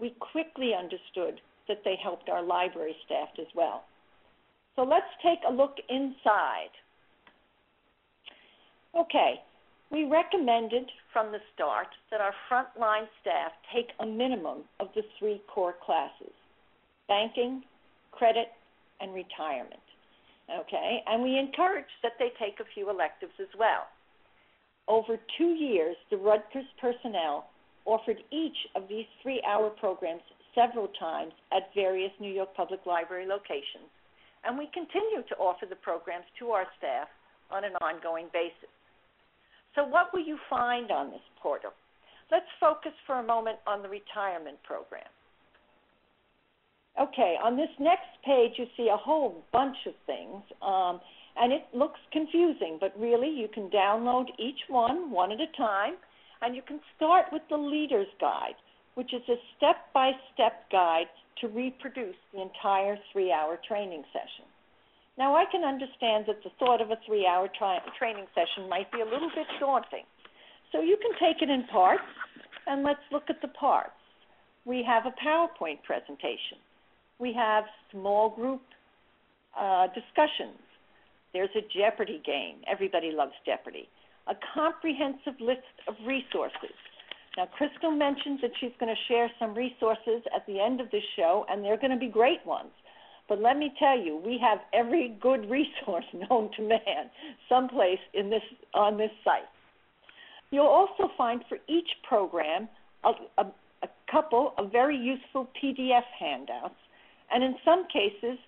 we quickly understood that they helped our library staff as well. So let's take a look inside. Okay, we recommended from the start that our frontline staff take a minimum of the three core classes banking, credit, and retirement. Okay, and we encourage that they take a few electives as well. Over two years, the Rutgers personnel offered each of these three hour programs several times at various New York Public Library locations, and we continue to offer the programs to our staff on an ongoing basis. So, what will you find on this portal? Let's focus for a moment on the retirement program. Okay, on this next page, you see a whole bunch of things, um, and it looks confusing, but really you can download each one, one at a time, and you can start with the Leader's Guide, which is a step by step guide to reproduce the entire three hour training session. Now, I can understand that the thought of a three hour tri- training session might be a little bit daunting. So you can take it in parts, and let's look at the parts. We have a PowerPoint presentation we have small group uh, discussions. There's a Jeopardy game. Everybody loves Jeopardy. A comprehensive list of resources. Now, Crystal mentioned that she's going to share some resources at the end of this show, and they're going to be great ones. But let me tell you, we have every good resource known to man someplace in this on this site. You'll also find for each program a, a, a couple of very useful PDF handouts and in some cases,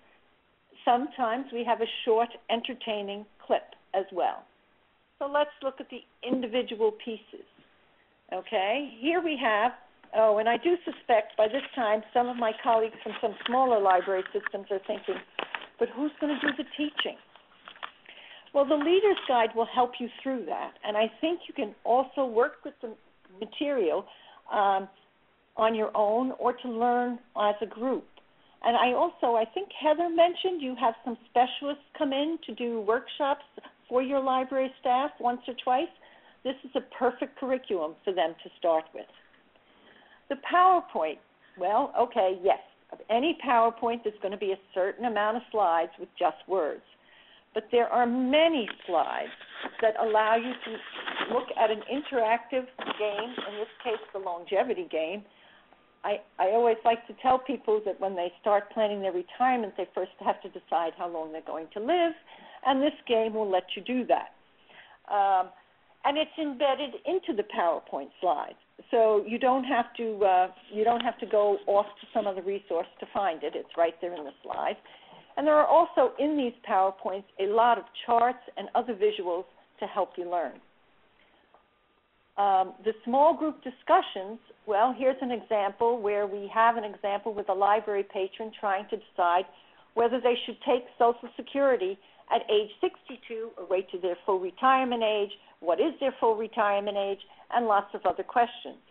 sometimes we have a short, entertaining clip as well. So let's look at the individual pieces. Okay, here we have, oh, and I do suspect by this time some of my colleagues from some smaller library systems are thinking, but who's going to do the teaching? Well, the Leader's Guide will help you through that, and I think you can also work with the material um, on your own or to learn as a group. And I also, I think Heather mentioned you have some specialists come in to do workshops for your library staff once or twice. This is a perfect curriculum for them to start with. The PowerPoint, well, okay, yes, of any PowerPoint, there's going to be a certain amount of slides with just words. But there are many slides that allow you to look at an interactive game, in this case, the longevity game, I, I always like to tell people that when they start planning their retirement, they first have to decide how long they're going to live, and this game will let you do that. Um, and it's embedded into the PowerPoint slides, so you don't have to uh, you don't have to go off to some other resource to find it. It's right there in the slide. And there are also in these PowerPoints a lot of charts and other visuals to help you learn. Um, the small group discussions, well, here's an example where we have an example with a library patron trying to decide whether they should take Social Security at age 62 or wait to their full retirement age, what is their full retirement age, and lots of other questions.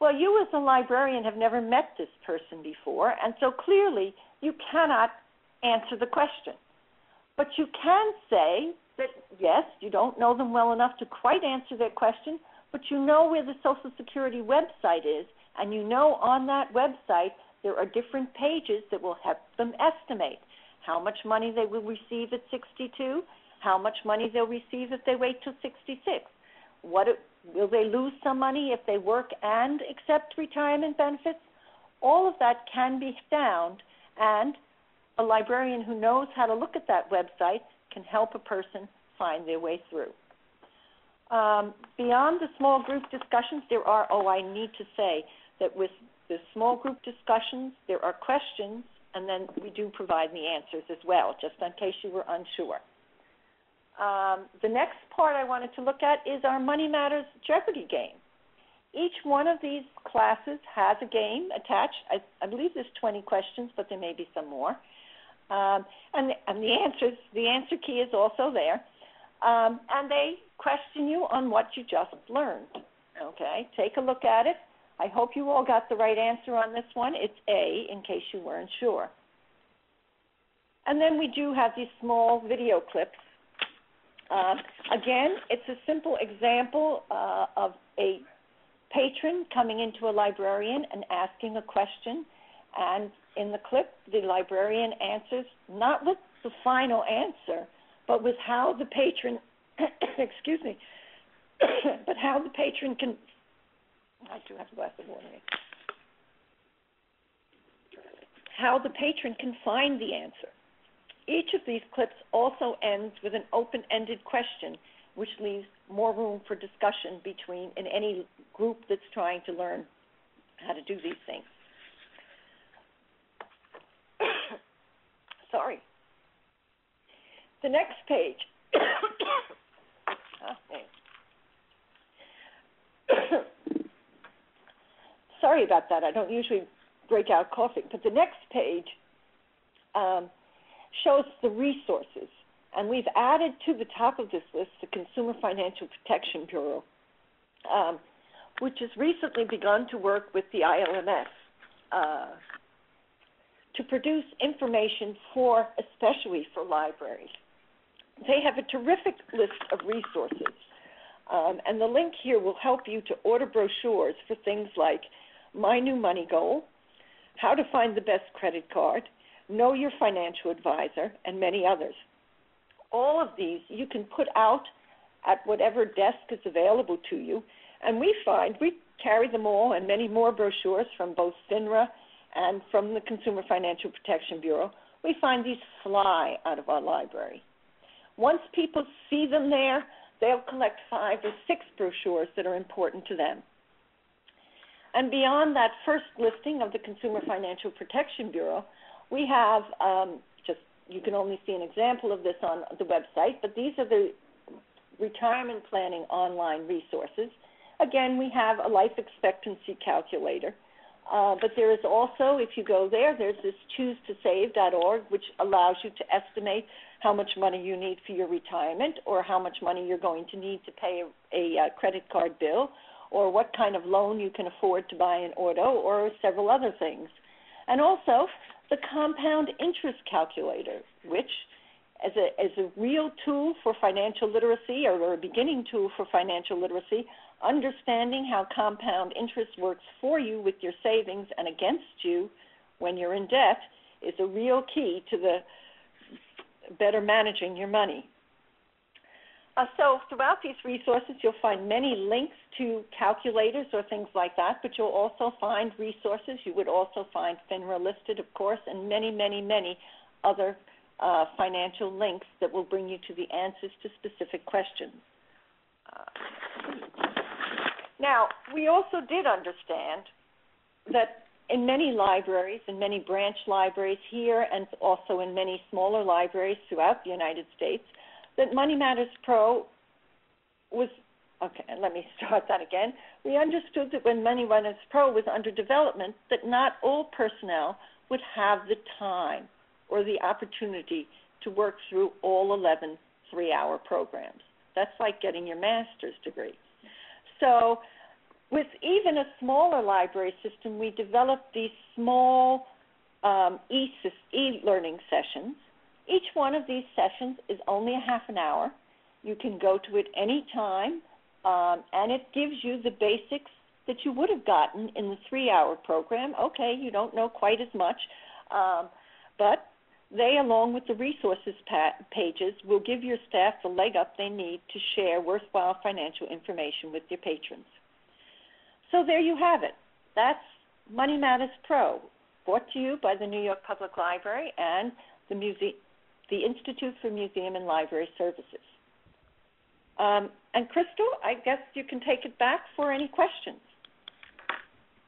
Well, you as a librarian have never met this person before, and so clearly you cannot answer the question. But you can say that, yes, you don't know them well enough to quite answer their question, but you know where the Social Security website is, and you know on that website there are different pages that will help them estimate how much money they will receive at 62, how much money they'll receive if they wait till 66. What will they lose some money if they work and accept retirement benefits? All of that can be found, and a librarian who knows how to look at that website can help a person find their way through. Um, beyond the small group discussions, there are, oh, I need to say that with the small group discussions, there are questions, and then we do provide the answers as well, just in case you were unsure. Um, the next part I wanted to look at is our Money Matters Jeopardy game. Each one of these classes has a game attached. I, I believe there's 20 questions, but there may be some more. Um, and, and the answers, the answer key is also there. Um, and they question you on what you just learned. Okay, take a look at it. I hope you all got the right answer on this one. It's A, in case you weren't sure. And then we do have these small video clips. Uh, again, it's a simple example uh, of a patron coming into a librarian and asking a question. And in the clip, the librarian answers not with the final answer, but with how the patron, excuse me, but how the patron can. I do have a glass of water. How the patron can find the answer. Each of these clips also ends with an open-ended question, which leaves more room for discussion between in any group that's trying to learn how to do these things. Sorry. The next page. Sorry about that. I don't usually break out coughing, but the next page um, shows the resources. And we've added to the top of this list the Consumer Financial Protection Bureau, um, which has recently begun to work with the ILMS uh, to produce information for, especially for libraries. They have a terrific list of resources. Um, and the link here will help you to order brochures for things like My New Money Goal, How to Find the Best Credit Card, Know Your Financial Advisor, and many others. All of these you can put out at whatever desk is available to you, and we find we carry them all and many more brochures from both FINRA and from the Consumer Financial Protection Bureau. We find these fly out of our library. Once people see them there, they'll collect five or six brochures that are important to them. And beyond that first listing of the Consumer Financial Protection Bureau, we have um, just, you can only see an example of this on the website, but these are the retirement planning online resources. Again, we have a life expectancy calculator. Uh, but there is also, if you go there, there's this choosetosave.org, which allows you to estimate how much money you need for your retirement or how much money you're going to need to pay a, a, a credit card bill or what kind of loan you can afford to buy an auto or several other things. And also, the compound interest calculator, which as a, as a real tool for financial literacy or, a beginning tool for financial literacy, understanding how compound interest works for you with your savings and against you when you're in debt is a real key to the better managing your money. Uh, so throughout these resources, you'll find many links to calculators or things like that, but you'll also find resources. You would also find FINRA listed, of course, and many, many, many other uh, financial links that will bring you to the answers to specific questions. Uh, now, we also did understand that in many libraries, in many branch libraries here, and also in many smaller libraries throughout the United States, that Money Matters Pro was okay. Let me start that again. We understood that when Money Matters Pro was under development, that not all personnel would have the time or the opportunity to work through all 11 three-hour programs. That's like getting your master's degree. So, with even a smaller library system, we developed these small um, e-learning sessions each one of these sessions is only a half an hour. You can go to it any time, um, and it gives you the basics that you would have gotten in the three-hour program. Okay, you don't know quite as much, um, but they, along with the resources pa- pages, will give your staff the leg up they need to share worthwhile financial information with your patrons. So there you have it. That's Money Matters Pro, brought to you by the New York Public Library and the Museum the Institute for Museum and Library Services. Um, and Crystal, I guess you can take it back for any questions.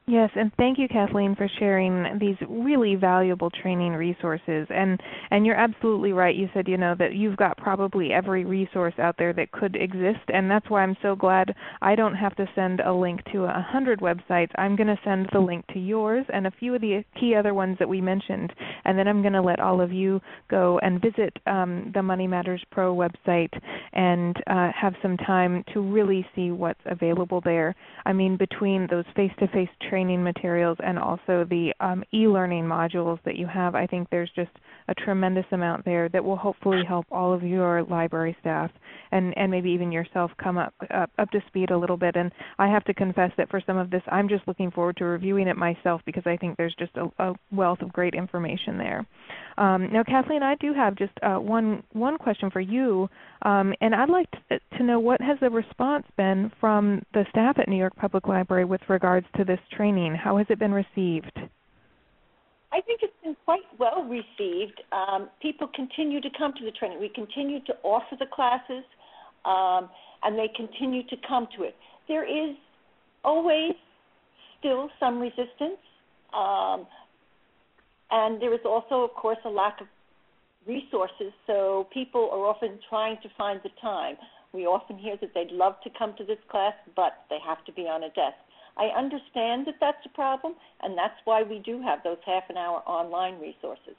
Yes, and thank you, Kathleen, for sharing these really valuable training resources. And and you're absolutely right. You said you know that you've got probably every resource out there that could exist, and that's why I'm so glad I don't have to send a link to a hundred websites. I'm going to send the link to yours and a few of the key other ones that we mentioned, and then I'm going to let all of you go and visit um, the Money Matters Pro website and uh, have some time to really see what's available there. I mean, between those face-to-face trainings training materials and also the um, e-learning modules that you have. I think there's just a tremendous amount there that will hopefully help all of your library staff and, and maybe even yourself come up, up up to speed a little bit. And I have to confess that for some of this, I'm just looking forward to reviewing it myself because I think there's just a, a wealth of great information there. Um, now, Kathleen, I do have just uh, one one question for you, um, and I'd like to, to, know what has the response been from the staff at New York Public Library with regards to this training. How has it been received? I think it's been quite well received. Um, people continue to come to the training. We continue to offer the classes, um, and they continue to come to it. There is always still some resistance. Um, and there is also, of course, a lack of resources, so people are often trying to find the time. We often hear that they'd love to come to this class, but they have to be on a desk. I understand that that's a problem, and that's why we do have those half an hour online resources.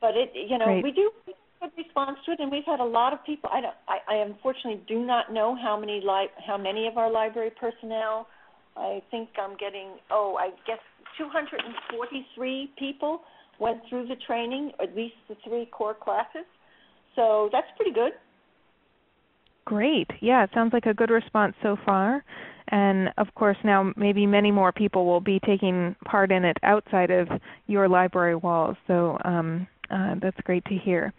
But it, you know, Great. we do good response to it, and we've had a lot of people. I don't. I, I unfortunately do not know how many li- how many of our library personnel. I think I'm getting. Oh, I guess 243 people went through the training, at least the three core classes. So that's pretty good. Great. Yeah, it sounds like a good response so far. And of course, now maybe many more people will be taking part in it outside of your library walls. So um, uh, that's great to hear.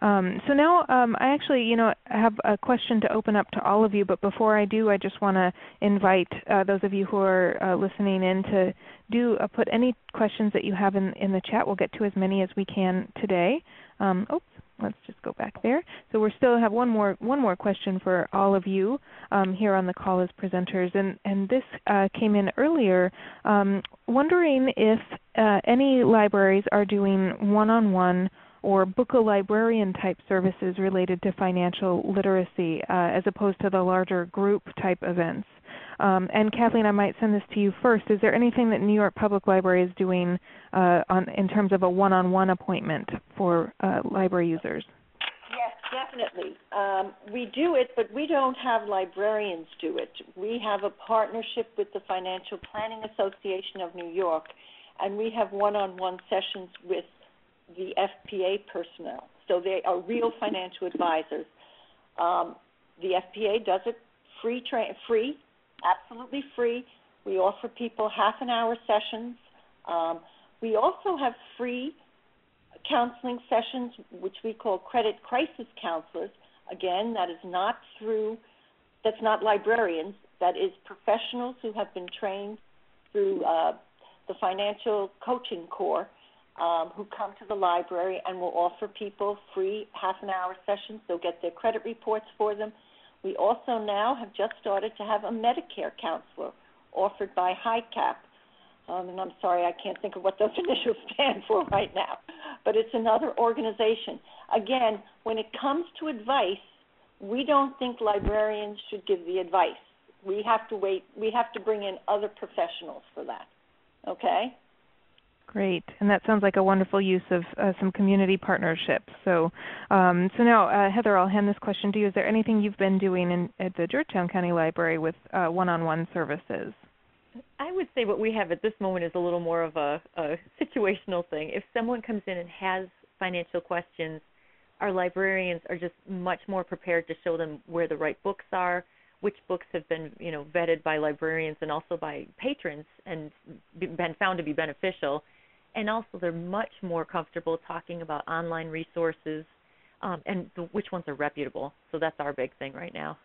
Um, so now um, I actually, you know, have a question to open up to all of you. But before I do, I just want to invite uh, those of you who are uh, listening in to do uh, put any questions that you have in, in the chat. We'll get to as many as we can today. Um, oops, let's just go back there. So we still have one more one more question for all of you um, here on the call as presenters, and and this uh, came in earlier. Um, wondering if uh, any libraries are doing one-on-one or book a librarian type services related to financial literacy uh, as opposed to the larger group type events. Um, and Kathleen, I might send this to you first. Is there anything that New York Public Library is doing uh, on, in terms of a one-on-one appointment for uh, library users? Yes, definitely. Um, we do it, but we don't have librarians do it. We have a partnership with the Financial Planning Association of New York, and we have one-on-one sessions with the FPA personnel. So they are real financial advisors. Um, the FPA does it free, free, absolutely free. We offer people half an hour sessions. Um, we also have free counseling sessions, which we call credit crisis counselors. Again, that is not through, that's not librarians. That is professionals who have been trained through uh, the Financial Coaching Corps um, who come to the library and will offer people free half an hour sessions. They'll get their credit reports for them. We also now have just started to have a Medicare counselor offered by HICAP. Um, and I'm sorry, I can't think of what those initials stand for right now. But it's another organization. Again, when it comes to advice, we don't think librarians should give the advice. We have to wait. We have to bring in other professionals for that. Okay. Great, and that sounds like a wonderful use of uh, some community partnerships. So, um, so now, uh, Heather, I'll hand this question to you. Is there anything you've been doing in, at the Georgetown County Library with uh, one-on-one services? I would say what we have at this moment is a little more of a, a situational thing. If someone comes in and has financial questions, our librarians are just much more prepared to show them where the right books are, which books have been you know vetted by librarians and also by patrons and been found to be beneficial and also they're much more comfortable talking about online resources um, and the, which ones are reputable. So that's our big thing right now.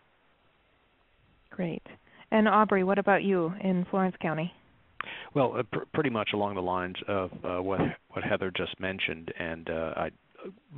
Great. And Aubrey, what about you in Florence County? Well, uh, pr- pretty much along the lines of uh, what what Heather just mentioned, and uh, I'd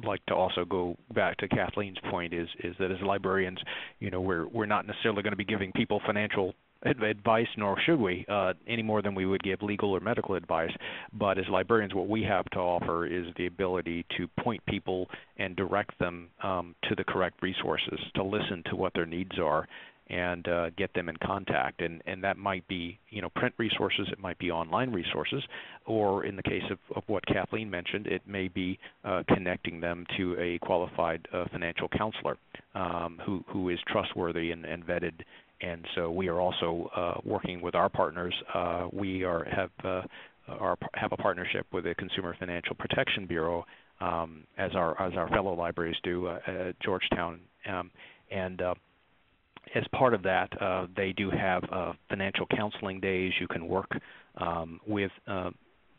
like to also go back to Kathleen's point is is that as librarians, you know, we're we're not necessarily going to be giving people financial advice, nor should we, uh, any more than we would give legal or medical advice. But as librarians, what we have to offer is the ability to point people and direct them um, to the correct resources, to listen to what their needs are, and uh, get them in contact. And, and that might be you know print resources, it might be online resources, or in the case of, of what Kathleen mentioned, it may be uh, connecting them to a qualified uh, financial counselor um, who, who is trustworthy and, and, vetted. And so we are also uh, working with our partners. Uh, we are have uh, our, have a partnership with the Consumer Financial Protection Bureau, um, as our as our fellow libraries do at Georgetown, um, and as part of that, uh, they do have uh, financial counseling days. You can work um, with uh,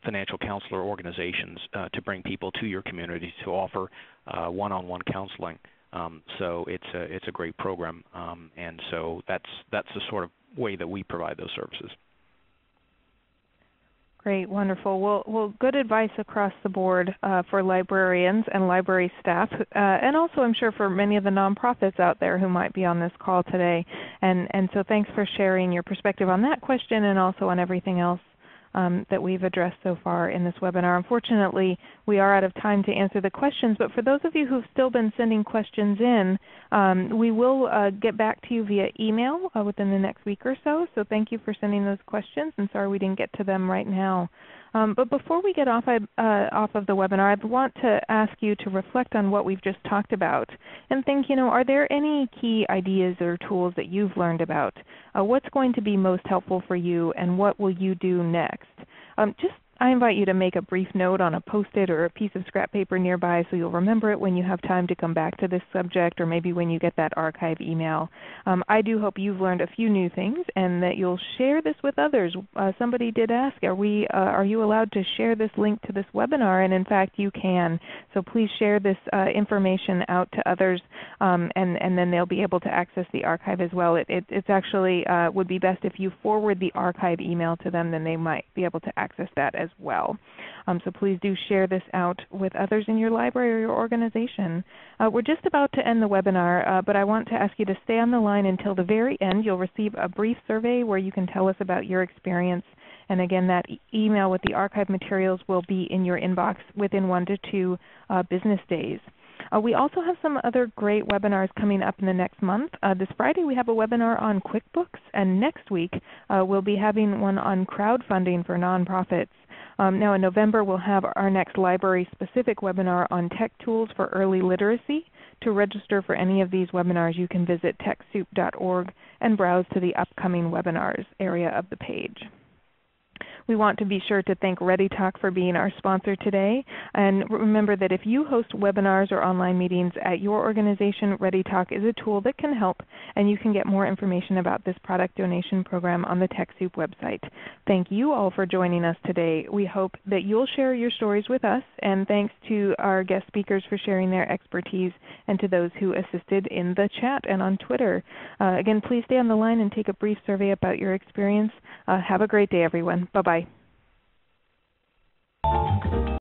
financial counselor organizations uh, to bring people to your community to offer uh, one-on-one counseling. Um, so it's a it's a great program, um, and so that's that's the sort of way that we provide those services. Great, wonderful. Well, well, good advice across the board uh, for librarians and library staff, uh, and also I'm sure for many of the nonprofits out there who might be on this call today. And and so thanks for sharing your perspective on that question and also on everything else um, that we've addressed so far in this webinar. Unfortunately, we are out of time to answer the questions, but for those of you who've still been sending questions in, um, we will uh, get back to you via email uh, within the next week or so. So thank you for sending those questions, and sorry we didn't get to them right now. Um, but before we get off, I, uh, off of the webinar, I want to ask you to reflect on what we've just talked about and think, you know, are there any key ideas or tools that you've learned about? Uh, what's going to be most helpful for you and what will you do next? Um, just I invite you to make a brief note on a post-it or a piece of scrap paper nearby so you'll remember it when you have time to come back to this subject or maybe when you get that archive email. Um, I do hope you've learned a few new things and that you'll share this with others. Uh, somebody did ask, are, we, uh, are you allowed to share this link to this webinar? And in fact, you can. So please share this uh, information out to others um, and, and then they'll be able to access the archive as well. It, it it's actually uh, would be best if you forward the archive email to them, then they might be able to access that as well. Um, so please do share this out with others in your library or your organization. Uh, we're just about to end the webinar, uh, but I want to ask you to stay on the line until the very end. You'll receive a brief survey where you can tell us about your experience. And again, that e email with the archive materials will be in your inbox within one to two uh, business days. Uh, we also have some other great webinars coming up in the next month. Uh, this Friday we have a webinar on QuickBooks, and next week uh, we'll be having one on crowdfunding for nonprofits. Um, now in November we'll have our next library-specific webinar on tech tools for early literacy. To register for any of these webinars you can visit TechSoup.org and browse to the upcoming webinars area of the page. We want to be sure to thank ReadyTalk for being our sponsor today. And remember that if you host webinars or online meetings at your organization, ReadyTalk is a tool that can help, and you can get more information about this product donation program on the TechSoup website. Thank you all for joining us today. We hope that you'll share your stories with us, and thanks to our guest speakers for sharing their expertise and to those who assisted in the chat and on Twitter. Uh, again, please stay on the line and take a brief survey about your experience. Uh, have a great day, everyone. Bye-bye.